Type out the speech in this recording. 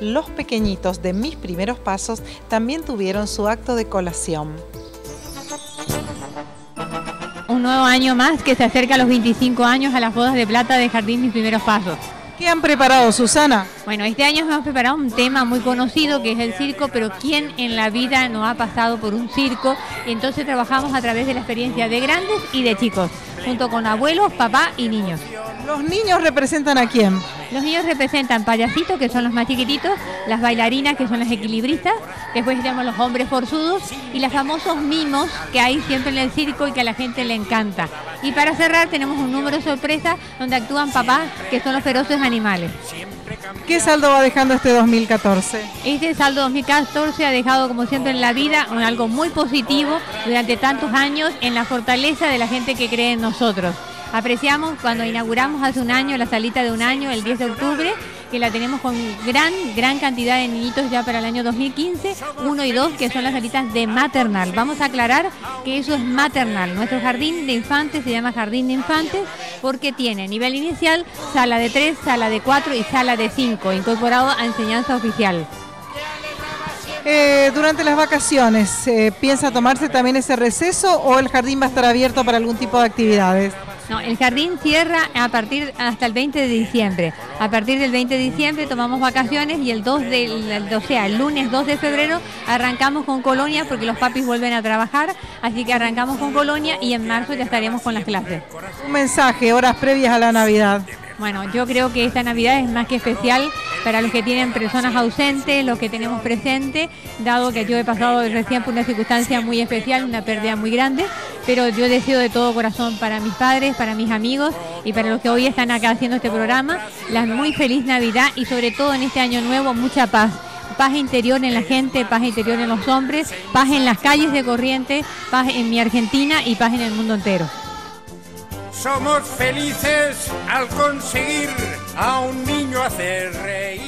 los pequeñitos de mis primeros pasos también tuvieron su acto de colación. Un nuevo año más que se acerca a los 25 años a las bodas de plata de Jardín Mis Primeros Pasos. ¿Qué han preparado, Susana? Bueno, este año hemos preparado un tema muy conocido que es el circo, pero ¿quién en la vida no ha pasado por un circo? Entonces trabajamos a través de la experiencia de grandes y de chicos, junto con abuelos, papá y niños. ¿Los niños representan a quién? Los niños representan payasitos, que son los más chiquititos, las bailarinas, que son las equilibristas, después tenemos los hombres forzudos y los famosos mimos que hay siempre en el circo y que a la gente le encanta. Y para cerrar tenemos un número sorpresa donde actúan papás, que son los feroces animales. ¿Qué saldo va dejando este 2014? Este saldo 2014 ha dejado, como siempre en la vida, algo muy positivo durante tantos años en la fortaleza de la gente que cree en nosotros. Apreciamos cuando inauguramos hace un año la salita de un año, el 10 de octubre, que la tenemos con gran, gran cantidad de niñitos ya para el año 2015, 1 y 2, que son las salitas de maternal. Vamos a aclarar que eso es maternal. Nuestro jardín de infantes se llama jardín de infantes porque tiene nivel inicial, sala de 3, sala de 4 y sala de 5, incorporado a enseñanza oficial. Eh, durante las vacaciones, eh, ¿piensa tomarse también ese receso o el jardín va a estar abierto para algún tipo de actividades? No, el jardín cierra a partir hasta el 20 de diciembre. A partir del 20 de diciembre tomamos vacaciones y el 2 de, o sea, el lunes 2 de febrero arrancamos con Colonia porque los papis vuelven a trabajar, así que arrancamos con Colonia y en marzo ya estaremos con las clases. Un mensaje, horas previas a la Navidad. Bueno, yo creo que esta Navidad es más que especial para los que tienen personas ausentes, los que tenemos presente, dado que yo he pasado recién por una circunstancia muy especial, una pérdida muy grande, pero yo deseo de todo corazón para mis padres, para mis amigos y para los que hoy están acá haciendo este programa, la muy feliz Navidad y sobre todo en este año nuevo mucha paz paz interior en la gente, paz interior en los hombres, paz en las calles de Corrientes, paz en mi Argentina y paz en el mundo entero. Somos felices al conseguir a un hacer reír.